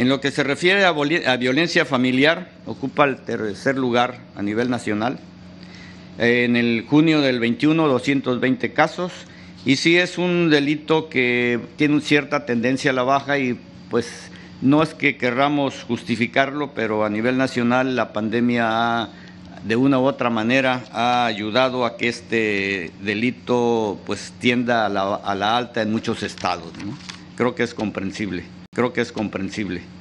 En lo que se refiere a, violencia familiar, ocupa el tercer lugar a nivel nacional. En el junio del 21, 220 casos. Y sí es un delito que tiene cierta tendencia a la baja y pues no es que querramos justificarlo, pero a nivel nacional la pandemia ha, de una u otra manera ha ayudado a que este delito pues tienda a la, a la alta en muchos estados. Creo que es comprensible, creo que es comprensible.